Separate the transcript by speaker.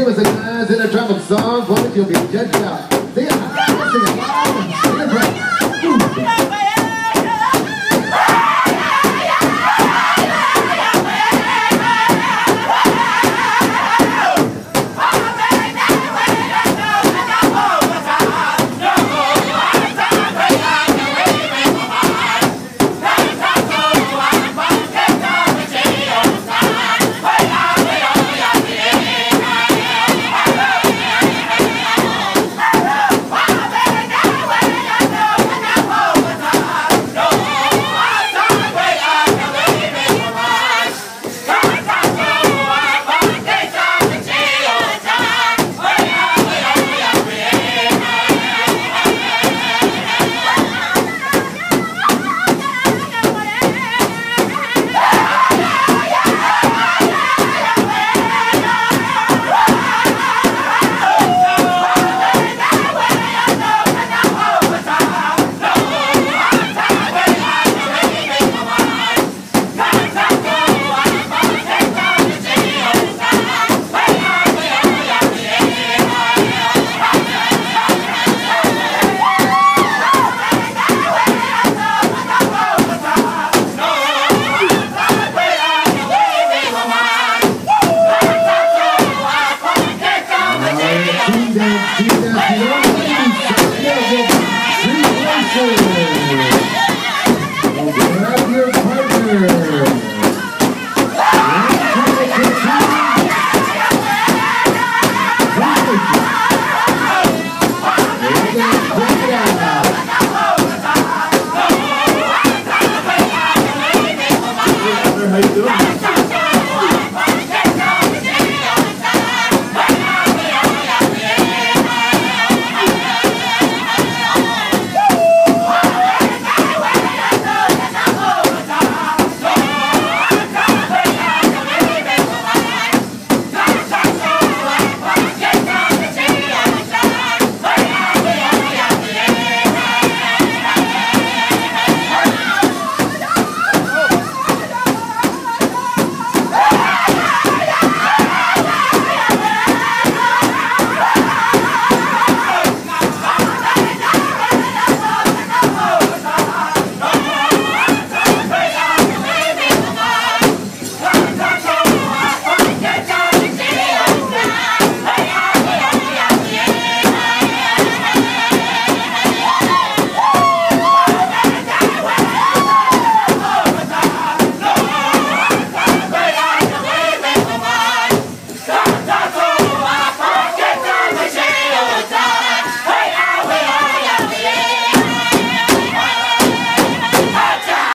Speaker 1: Give us a glance in a travel song for it, you'll be judged out. Hey.